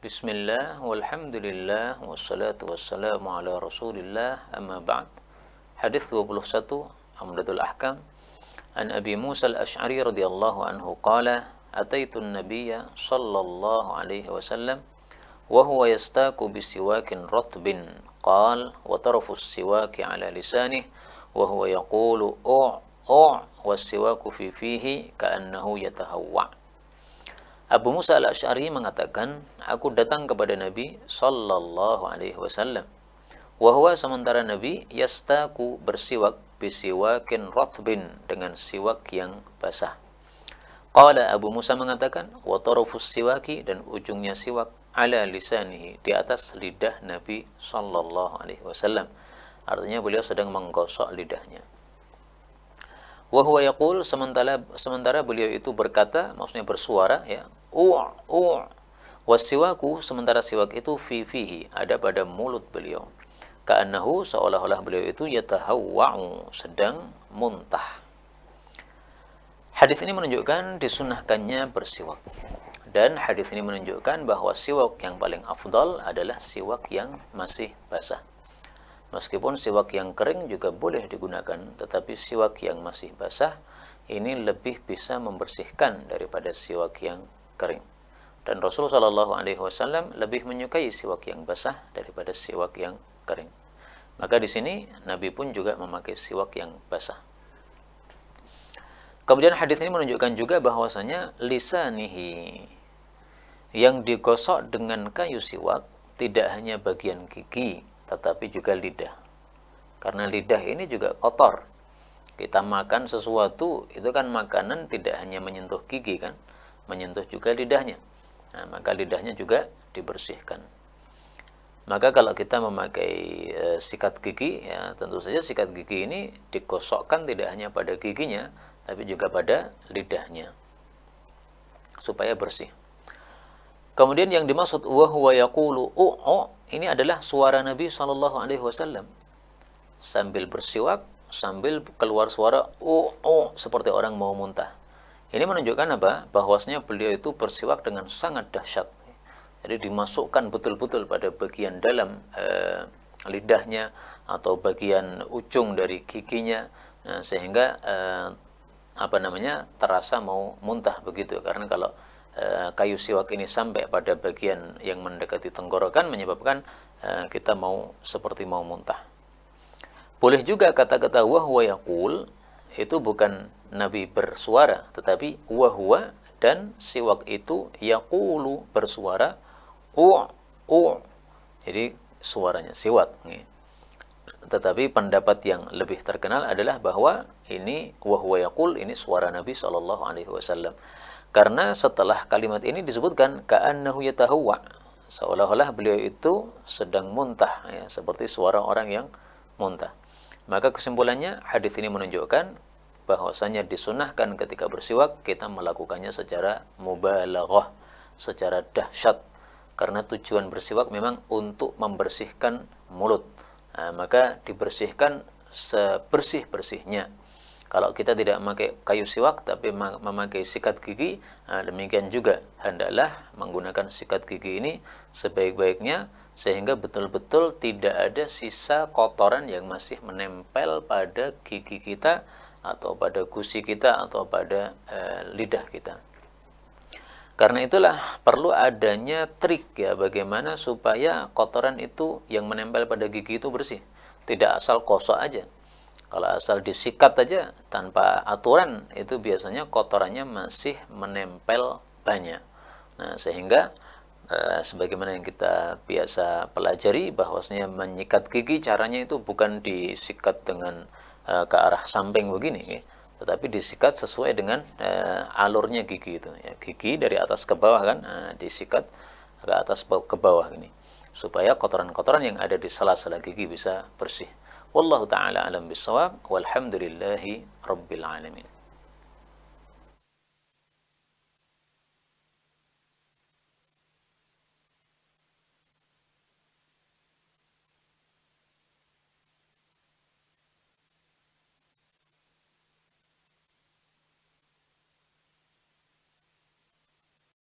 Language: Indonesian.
بسم الله والحمد لله والصلاة والسلام على رسول الله أما بعد حديث 21 أمرد الأحكام عن أبي موسى الأشعري رضي الله عنه قال أتيت النبي صلى الله عليه وسلم وهو يستاك بسواك رطب قال وطرف السواك على لسانه وهو يقول أع أع والسواك في فيه كأنه يتهوع Abu Musa al-Ash'ari mengatakan, aku datang kepada Nabi sallallahu alaihi wasallam. Wahwa sementara Nabi yastaku bersiwak bisiwakin rotbin dengan siwak yang basah. Qala Abu Musa mengatakan, wa siwaki dan ujungnya siwak ala lisanihi di atas lidah Nabi sallallahu alaihi wasallam. Artinya beliau sedang menggosok lidahnya. Wahwa yaqul sementara sementara beliau itu berkata, maksudnya bersuara ya, u' u' wasiwaku sementara siwak itu fi fihi ada pada mulut beliau. Ka'annahu seolah-olah beliau itu yatahawwa'u sedang muntah. Hadis ini menunjukkan disunahkannya bersiwak. Dan hadis ini menunjukkan bahwa siwak yang paling afdal adalah siwak yang masih basah. Meskipun siwak yang kering juga boleh digunakan, tetapi siwak yang masih basah ini lebih bisa membersihkan daripada siwak yang kering. Dan Rasulullah Wasallam lebih menyukai siwak yang basah daripada siwak yang kering. Maka di sini Nabi pun juga memakai siwak yang basah. Kemudian hadis ini menunjukkan juga bahwasanya lisanihi yang digosok dengan kayu siwak tidak hanya bagian gigi tetapi juga lidah. Karena lidah ini juga kotor. Kita makan sesuatu itu kan makanan tidak hanya menyentuh gigi kan, menyentuh juga lidahnya. Nah, maka lidahnya juga dibersihkan. Maka kalau kita memakai e, sikat gigi, ya tentu saja sikat gigi ini digosokkan tidak hanya pada giginya, tapi juga pada lidahnya supaya bersih. Kemudian yang dimaksud wa huwa yaqulu u'u ini adalah suara Nabi Shallallahu alaihi wasallam sambil bersiwak sambil keluar suara u'u seperti orang mau muntah. Ini menunjukkan apa? Bahwasanya beliau itu bersiwak dengan sangat dahsyat. Jadi dimasukkan betul-betul pada bagian dalam eh, lidahnya atau bagian ujung dari giginya nah, sehingga eh, apa namanya terasa mau muntah begitu karena kalau e, kayu siwak ini sampai pada bagian yang mendekati tenggorokan menyebabkan e, kita mau seperti mau muntah. Boleh juga kata-kata wahwa yaqul itu bukan Nabi bersuara tetapi wahwa dan siwak itu yaqulu bersuara u u jadi suaranya siwak nih tetapi pendapat yang lebih terkenal adalah bahwa ini wahwa yaqul ini suara Nabi wasallam. Karena setelah kalimat ini disebutkan ka'annahu yatahawwa seolah-olah beliau itu sedang muntah ya, seperti suara orang yang muntah. Maka kesimpulannya hadis ini menunjukkan bahwasanya disunahkan ketika bersiwak kita melakukannya secara mubalaghah, secara dahsyat karena tujuan bersiwak memang untuk membersihkan mulut Nah, maka dibersihkan sebersih-bersihnya. Kalau kita tidak memakai kayu siwak tapi memakai sikat gigi, nah demikian juga hendaklah menggunakan sikat gigi ini sebaik-baiknya sehingga betul-betul tidak ada sisa kotoran yang masih menempel pada gigi kita atau pada gusi kita atau pada eh, lidah kita. Karena itulah perlu adanya trik ya bagaimana supaya kotoran itu yang menempel pada gigi itu bersih. Tidak asal kosok aja. Kalau asal disikat aja tanpa aturan itu biasanya kotorannya masih menempel banyak. Nah, sehingga e, sebagaimana yang kita biasa pelajari bahwasanya menyikat gigi caranya itu bukan disikat dengan e, ke arah samping begini ya. Tetapi disikat sesuai dengan uh, alurnya gigi itu ya. Gigi dari atas ke bawah kan uh, disikat ke atas ke bawah ini supaya kotoran-kotoran yang ada di sela-sela gigi bisa bersih والله تعالى أعلم بالصواب والحمد لله رب العالمين.